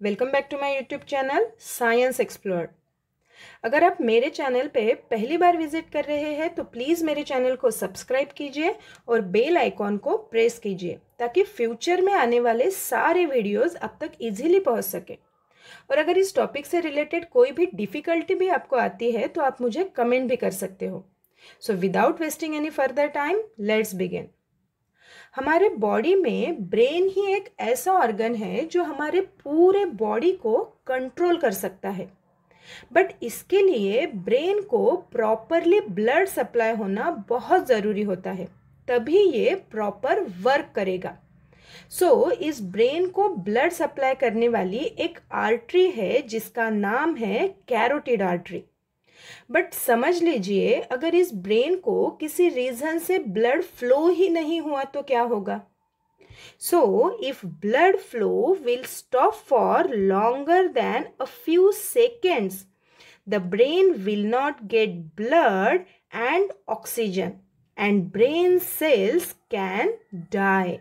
Welcome back to my YouTube channel science explore अगर आप मेरे चैनल पे पहली बार विज़िट कर रहे हैं तो प्लीज़ मेरे चैनल को सब्सक्राइब कीजिए और बेल आइकॉन को प्रेस कीजिए, ताकि फ्यूचर में आने वाले सारे वीडियोस अब तक इजीली पहुँच सके। और अगर इस टॉपिक से रिलेटेड कोई भी डिफ़िकल्टी भी आपको आती है तो आप मुझे कमेंट भी कर सकते हो। So without wasting any further time let's begin हमारे बॉडी में ब्रेन ही एक ऐसा ऑर्गन है जो हमारे पूरे बॉडी को कंट्रोल कर सकता है। बट इसके लिए ब्रेन को प्रॉपरली ब्लड सप्लाई होना बहुत ज़रूरी होता है। तभी ये प्रॉपर वर्क करेगा। सो so, इस ब्रेन को ब्लड सप्लाई करने वाली एक आर्टरी है जिसका नाम है कैरोटिड आर्टरी बट समझ लीजिए, अगर इस ब्रेन को किसी रीजन से ब्लड फ्लो ही नहीं हुआ तो क्या होगा? So if blood flow will stop for longer than a few seconds the brain will not get blood and oxygen and brain cells can die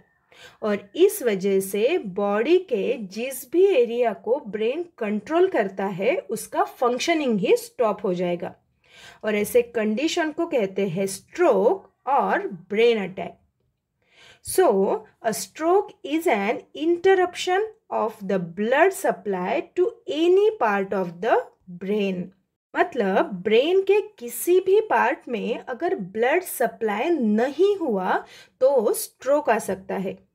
और इस वजह से बॉडी के जिस भी एरिया को ब्रेन कंट्रोल करता है, उसका फंक्शनिंग ही स्टॉप हो जाएगा। और ऐसे कंडीशन को कहते हैं स्ट्रोक और brain attack so a stroke is an interruption of the blood supply to any part of the brain मतलब ब्रेन के किसी भी पार्ट में अगर ब्लड सप्लाई नहीं हुआ तो स्ट्रोक आ सकता है।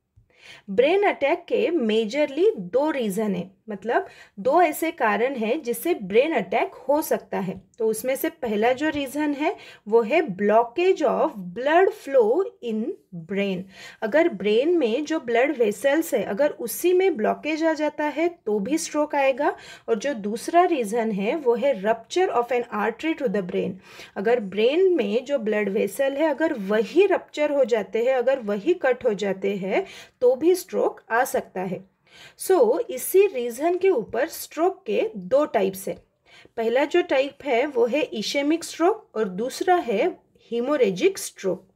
ब्रेन अटैक के मेजरली दो रीज़न है। मतलब दो ऐसे कारण हैं जिससे ब्रेन अटैक हो सकता है। तो उसमें से पहला जो रीज़न है, वो है blockage of blood flow in brain. अगर ब्रेन में जो ब्लड वेसल्स है, अगर उसी में ब्लॉकेज आ जाता है तो भी स्ट्रोक आएगा। और जो दूसरा रीज़न है, वो है rupture of an artery to the brain अगर ब्रेन में जो ब्लड वेसल है, अगर वही रप्चर हो जाते हैं, अगर वही कट हो जाते हैं तो भी स्ट्रोक आ सकता है। सो so, इसी रीज़न के ऊपर स्ट्रोक के दो टाइप्स है। पहला जो टाइप है वो है इशेमिक स्ट्रोक और दूसरा है haemorrhagic stroke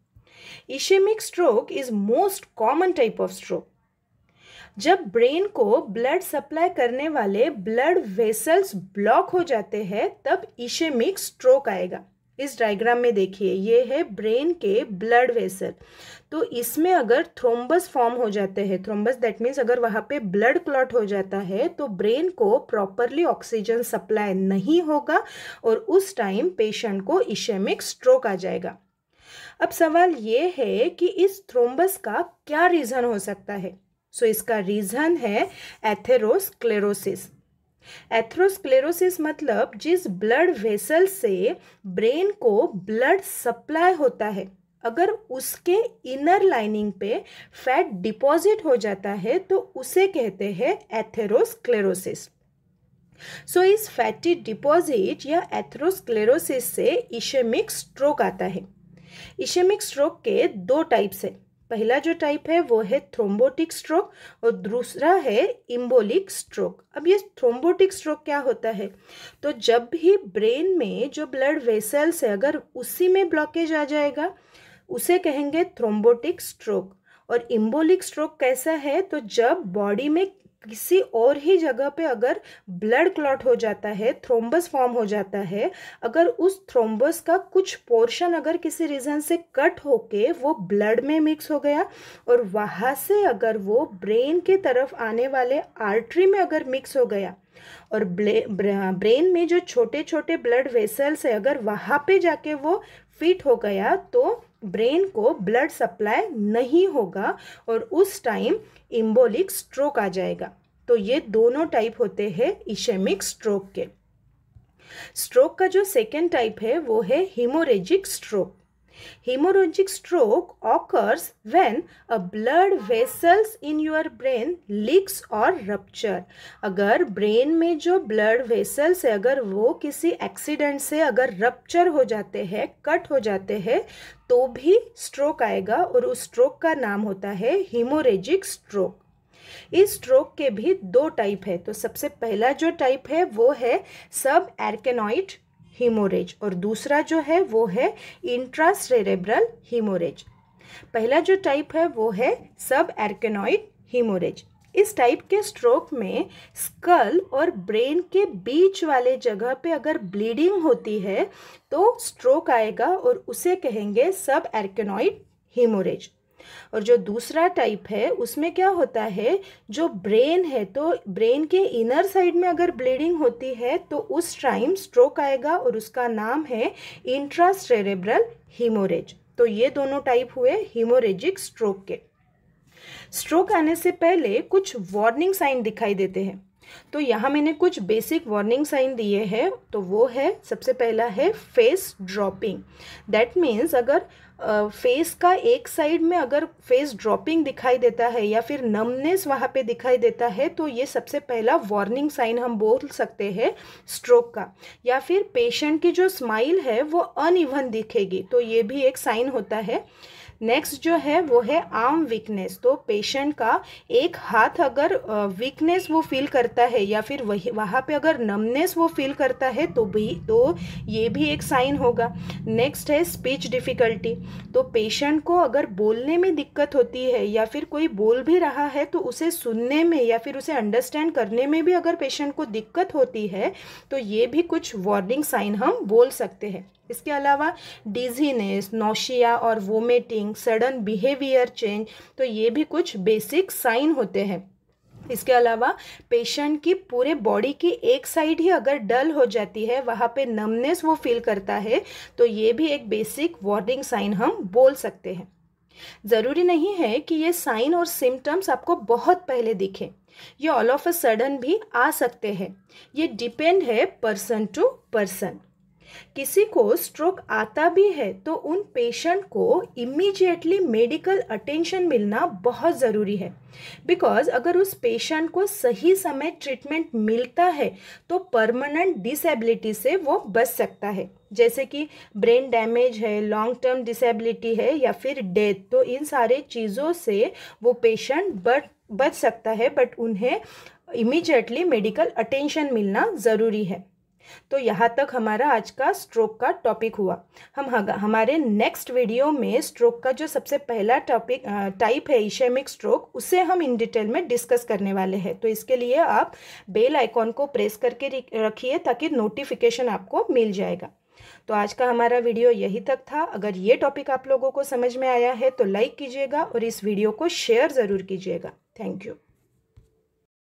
ischaemic stroke is most common type of stroke जब ब्रेन को ब्लड सप्लाई करने वाले ब्लड वेसल्स ब्लॉक हो जाते हैं तब इशेमिक स्ट्रोक आएगा। इस डायग्राम में देखिए ये है ब्रेन के ब्लड वेसल। तो इसमें अगर थ्रोम्बस फॉर्म हो जाते हैं थ्रोम्बस दैट मीन्स अगर वहाँ पे ब्लड क्लॉट हो जाता है तो ब्रेन को प्रॉपरली ऑक्सीजन सप्लाई नहीं होगा और उस टाइम पेशेंट को इशेमिक स्ट्रोक आ जाएगा। अब सवाल ये है कि इस थ्रोम्बस का क्या रीज़न हो सकता है? सो so, इसका रीज़न है एथेरोस्क्लेरोसिस एथ्रोस्क्लेरोसिस मतलब जिस ब्लड वेसल से ब्रेन को ब्लड सप्लाई होता है अगर उसके इनर लाइनिंग पे फैट डिपॉजिट हो जाता है तो उसे कहते हैं एथेरोस्क्लेरोसिस सो so, इस फैटी डिपॉजिट या एथ्रोस्क्लेरोसिस से इशेमिक स्ट्रोक आता है। इशेमिक स्ट्रोक के दो टाइप्स हैं। पहला जो टाइप है, वो है थ्रोम्बोटिक स्ट्रोक और दूसरा है इम्बोलिक स्ट्रोक अब ये थ्रोम्बोटिक स्ट्रोक क्या होता है? तो जब भी ब्रेन में जो ब्लड वेसल्स है, अगर उसी में ब्लॉकेज आ जाएगा, उसे कहेंगे थ्रोम्बोटिक स्ट्रोक और इम्बोलिक स्ट्रोक कैसा है? तो जब बॉडी में किसी और ही जगह पे अगर ब्लड क्लॉट हो जाता है थ्रोम्बस फॉर्म हो जाता है, अगर उस थ्रोम्बस का कुछ पोर्शन अगर किसी रीज़न से कट होके वो ब्लड में मिक्स हो गया और वहाँ से अगर वो ब्रेन के तरफ़ आने वाले आर्टरी में अगर मिक्स हो गया और ब्रेन में जो छोटे छोटे ब्लड वेसल्स है, अगर वहाँ पे जाके वो फिट हो गया तो ब्रेन को ब्लड सप्लाई नहीं होगा और उस टाइम इम्बोलिक स्ट्रोक आ जाएगा। तो ये दोनों टाइप होते हैं इशेमिक स्ट्रोक के। स्ट्रोक का जो सेकेंड टाइप है, वो है haemorrhagic stroke Hemorrhagic stroke occurs when a blood vessels in your brain leaks or rupture. अगर ब्रेन में जो ब्लड वेसल्स है, अगर वो किसी एक्सीडेंट से अगर रप्चर हो जाते हैं कट हो जाते हैं तो भी स्ट्रोक आएगा और उस स्ट्रोक का नाम होता है हीमोरेजिक स्ट्रोक इस स्ट्रोक के भी दो टाइप है तो सबसे पहला जो टाइप है, वो है सब एर्केनॉइड हीमोरेज और दूसरा जो है वो है इंट्रासेरेब्रल हीमोरेज पहला जो टाइप है वो है सब एर्केनॉइड हीमोरेज इस टाइप के स्ट्रोक में स्कल और ब्रेन के बीच वाले जगह पे अगर ब्लीडिंग होती है तो स्ट्रोक आएगा और उसे कहेंगे सब एर्केनॉइड हीमोरेज और जो दूसरा टाइप है, उसमें क्या होता है, जो ब्रेन है तो ब्रेन के इनर साइड में अगर ब्लीडिंग होती है तो उस टाइम स्ट्रोक आएगा और उसका नाम है इंट्रास्टेरेब्रल हीमोरेज तो ये दोनों टाइप हुए हीमोरेजिक स्ट्रोक के. स्ट्रोक आने से पहले कुछ वार्निंग साइन दिखाई देते हैं. तो यहाँ मैंने कुछ बेसिक वार्निंग साइन दिए हैं तो वो है, सबसे पहला है फेस ड्रॉपिंग दैट मीन्स अगर फेस का एक साइड में अगर फेस ड्रॉपिंग दिखाई देता है या फिर नमनेस वहाँ पे दिखाई देता है तो ये सबसे पहला वार्निंग साइन हम बोल सकते हैं स्ट्रोक का। या फिर पेशेंट की जो स्माइल है, वो अनइवन दिखेगी तो ये भी एक साइन होता है। नेक्स्ट जो है, वो है आर्म वीकनेस तो पेशेंट का एक हाथ अगर वीकनेस वो फील करता है या फिर वही, वहाँ पे अगर नमनेस वो फील करता है तो भी तो ये भी एक साइन होगा. नेक्स्ट है स्पीच डिफ़िकल्टी तो पेशेंट को अगर बोलने में दिक्कत होती है या फिर कोई बोल भी रहा है तो उसे सुनने में या फिर उसे अंडरस्टैंड करने में भी अगर पेशेंट को दिक्कत होती है तो ये भी कुछ वार्निंग साइन हम बोल सकते हैं. इसके अलावा डिजीनेस नोशिया और वोमिटिंग सडन बिहेवियर चेंज तो ये भी कुछ बेसिक साइन होते हैं। इसके अलावा पेशेंट की पूरे बॉडी की एक साइड ही अगर डल हो जाती है, वहाँ पे नमनेस वो फील करता है तो ये भी एक बेसिक वार्निंग साइन हम बोल सकते हैं। ज़रूरी नहीं है कि ये साइन और सिम्टम्स आपको बहुत पहले दिखें। ये ऑल ऑफ़ अ सडन भी आ सकते हैं। ये डिपेंड है पर्सन टू पर्सन किसी को स्ट्रोक आता भी है तो उन पेशेंट को इमीडिएटली मेडिकल अटेंशन मिलना बहुत ज़रूरी है। बिकॉज़ अगर उस पेशेंट को सही समय ट्रीटमेंट मिलता है तो परमानेंट डिसेबिलिटी से वो बच सकता है। जैसे कि ब्रेन डैमेज है लॉन्ग टर्म डिसेबिलिटी है, या फिर डेथ तो इन सारे चीज़ों से वो पेशेंट बच बच सकता है बट उन्हें इमीजिएटली मेडिकल अटेंशन मिलना ज़रूरी है। तो यहाँ तक हमारा आज का स्ट्रोक का टॉपिक हुआ। हम हमारे नेक्स्ट वीडियो में स्ट्रोक का जो सबसे पहला टॉपिक टाइप है इशेमिक स्ट्रोक उसे हम इन डिटेल में डिस्कस करने वाले हैं। तो इसके लिए आप बेल आइकॉन को प्रेस करके रखिए ताकि नोटिफिकेशन आपको मिल जाएगा। तो आज का हमारा वीडियो यही तक था। अगर ये टॉपिक आप लोगों को समझ में आया है तो लाइक कीजिएगा और इस वीडियो को शेयर ज़रूर कीजिएगा। Thank you